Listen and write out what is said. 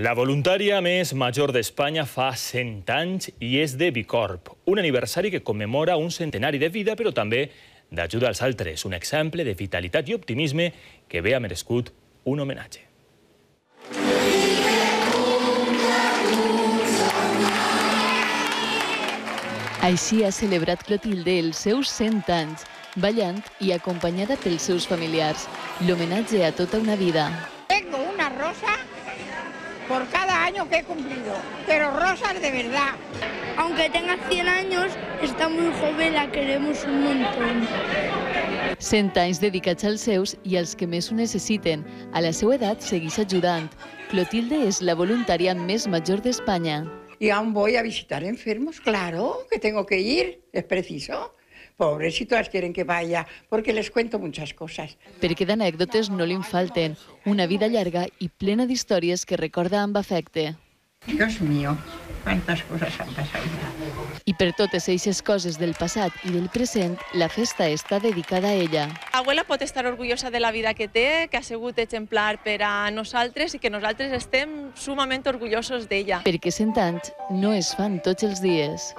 La voluntària més major d'Espanya fa 100 anys i és de Bicorp, un aniversari que commemora un centenari de vida, però també d'ajuda als altres, un exemple de vitalitat i optimisme que bé ha merescut un homenatge. Així ha celebrat Clotilde els seus 100 anys, ballant i acompanyada pels seus familiars. L'homenatge a tota una vida. Tengo una rosa por cada año que he cumplido, pero rosas de verdad. Aunque tenga 100 años, está muy joven, la queremos un montón. 100 anys dedicats als seus i als que més ho necessiten. A la seva edat segueix ajudant. Clotilde és la voluntària més major d'Espanya. Y aún voy a visitar enfermos, claro, que tengo que ir, es preciso. Pobrecitos quieren que vaya, porque les cuento muchas cosas. Perquè d'anècdotes no li en falten. Una vida llarga i plena d'històries que recorda amb afecte. Dios mío, cuántas cosas han pasado ya. I per totes eixes coses del passat i del present, la festa està dedicada a ella. L'abuela pot estar orgullosa de la vida que té, que ha sigut exemplar per a nosaltres i que nosaltres estem sumament orgullosos d'ella. Perquè 100 anys no es fan tots els dies.